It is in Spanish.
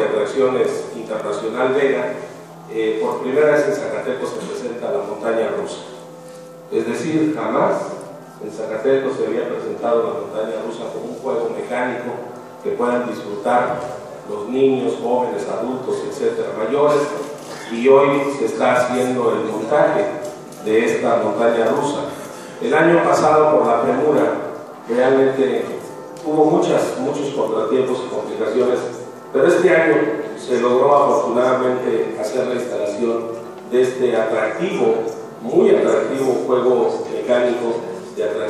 de Atracciones Internacional Vega, eh, por primera vez en Zacatecas se presenta la montaña rusa. Es decir, jamás en Zacatecas se había presentado la montaña rusa como un juego mecánico que puedan disfrutar los niños, jóvenes, adultos, etcétera, mayores, y hoy se está haciendo el montaje de esta montaña rusa. El año pasado, por la premura, realmente hubo muchas, muchos contratiempos y complicaciones, este año se logró afortunadamente hacer la instalación de este atractivo, muy atractivo juego mecánico de atracción.